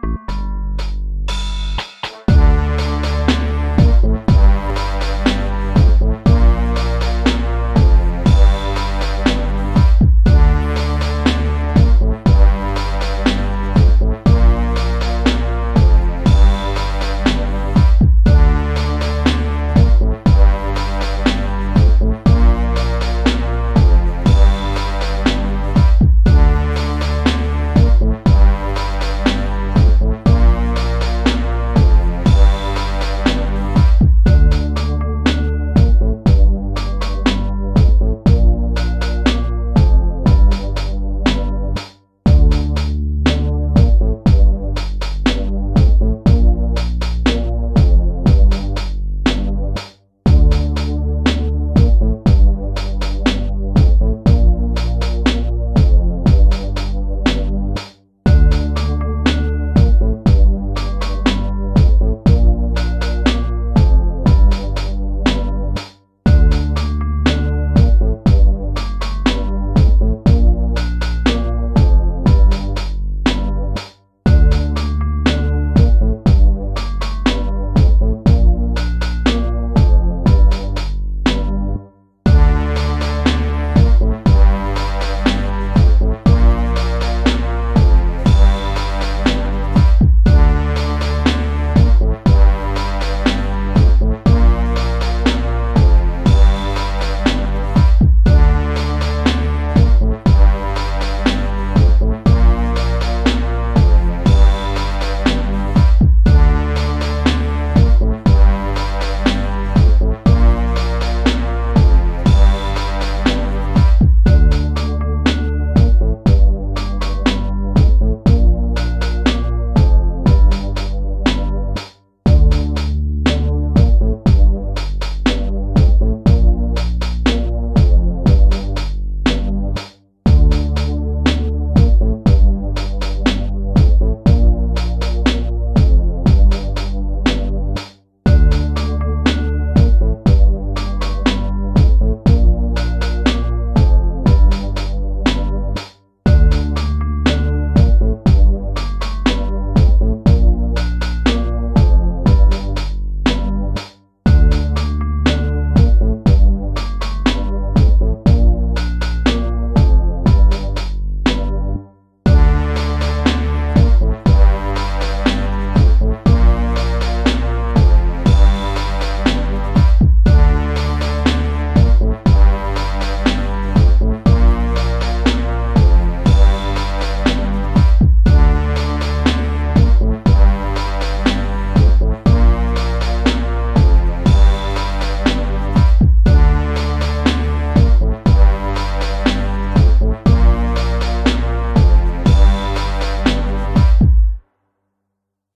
you